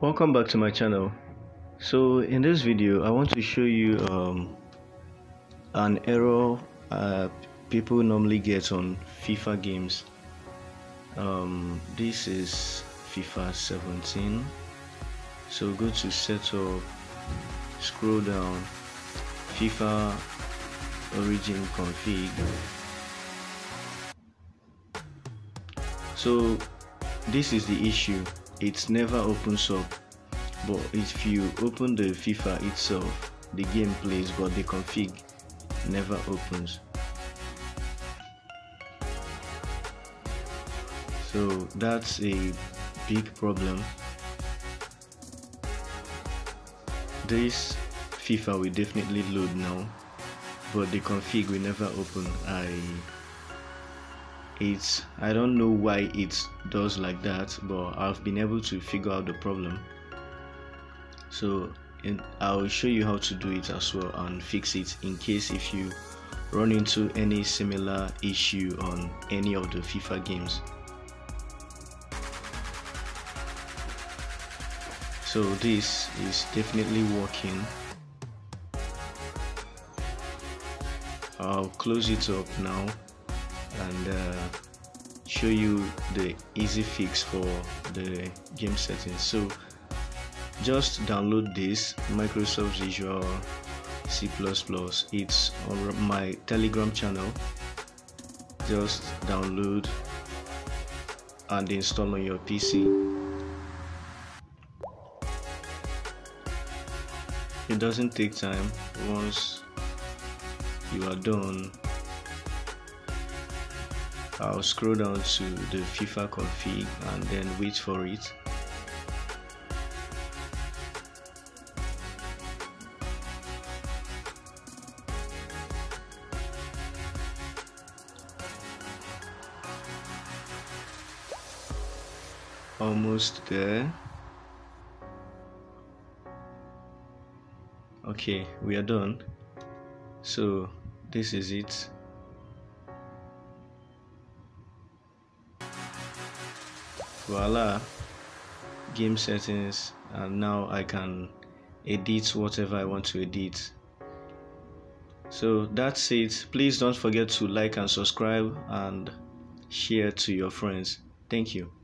welcome back to my channel. So in this video i want to show you um, an error uh, people normally get on fifa games. Um, this is fifa 17 so go to setup scroll down. Fifa origin config. So this is the issue it never opens up but if you open the FIFA itself the game plays but the config never opens. So that's a big problem. This FIFA will definitely load now but the config will never open. I it's i don't know why it does like that but i've been able to figure out the problem. So i'll show you how to do it as well and fix it in case if you run into any similar issue on any of the fifa games. So this is definitely working. I'll close it up now and uh, show you the easy fix for the game settings. So just download this Microsoft Visual C++ it's on my telegram channel. Just download and install on your PC it doesn't take time. Once you are done I'll scroll down to the FIFA config and then wait for it. Almost there. Okay we are done. So this is it voila. Game settings and now I can edit whatever I want to edit. So that's it. Please don't forget to like and subscribe and share to your friends. Thank you